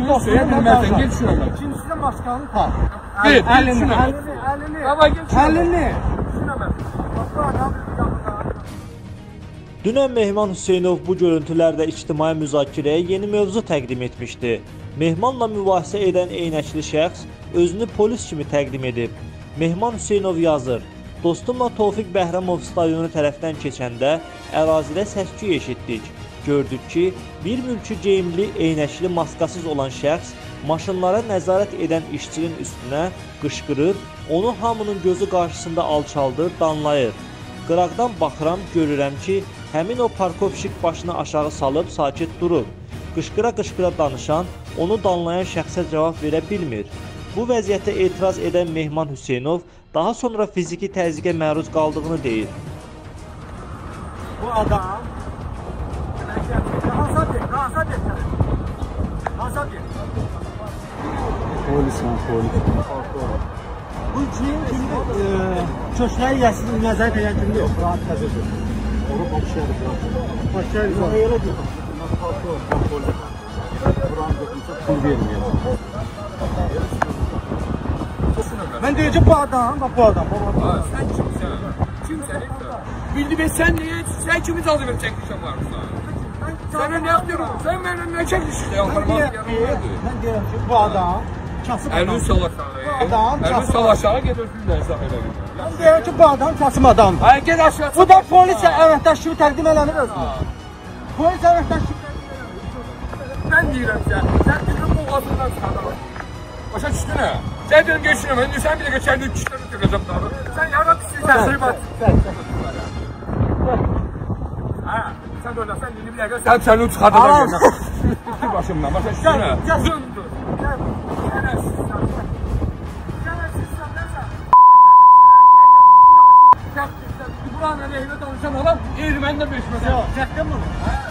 Mən dostum bilməzsən, get şuna. İkincisini maskanı tak. Get Əlini, şuna. əlini, əlini. Baba get şuna. Əlini. Dünən Mehman Hüseynov bu görüntülərdə ictimai müzakirəyə yeni mövzu təqdim etmişdi. Mehmanla mübahisə edən eynəkli şəxs özünü polis kimi təqdim edib. Mehman Hüseynov yazır: Dostumla Tofiq Bəhrəmov stadionu tərəfdən keçəndə ərazidə səs-küy eşitdik. Gördük ki, bir mülki geyimli, eynəkli, maskasız olan şəxs maşınlara nəzarət edən işçinin üstünə qışqırır, onu hamının gözü qarşısında alçaldır, danlayır. Qıraqdan baxıram, görürəm ki, həmin o parkovşik başını aşağı salıb sakit durub. Qışqıra-qışqıra danışan, onu danlayan şəxsə cavab verə bilmir. Bu vəziyyətə etiraz edən Mehman Hüseynov daha sonra fiziki təzyiqə məruz qaldığını deyir. Bu adam Polisman, polis. Bu içine şimdi çöşler gelsin, nəzər peyəntində yox, rahat təzədir. Onu başlayarız, rahat. Başlayarız, rahat. Elə deyil. Buranın dokunsa pul verməyəm. Mən deyəcəm bu adam, bax bu adam. Ha, sən kimsən? Bildi be, sən niyə, sən kimi cazı verəcəkmişəm var mısın? Sana ne yapıyorum? Sen benimle ne çekmişsin ya? Mən deyirəm ki, mən deyirəm bu adam kasıb adam. sal aşağı. Adam, Elini kasım. sal aşağı gidiyorsun da hesap edelim. Mən deyirəm ki, bu adam kasım adam. Hayır gel aşağı. Bu da polis əməkdaş kimi təqdim eləmir özünü. Polis əməkdaş kimi Ben diyorum sen. Sen diyorum bu adından çıkartalım. Başa düştün ha? Sen diyorum geçiyorum. Ben sen bile geçen gün kişileri tıkacağım daha. Sen sayı bak. Ha, sen sen bir dakika. Sen çıkartacağım. Al. yerine. Gitti başımdan. Başa düştün ha? Gel, gel. Dur, sen, ne sen? Gel, gel. Buranın aleyhine danışan adam eğrimende beşmese. Yox, çəkdim bunu. Sən, sən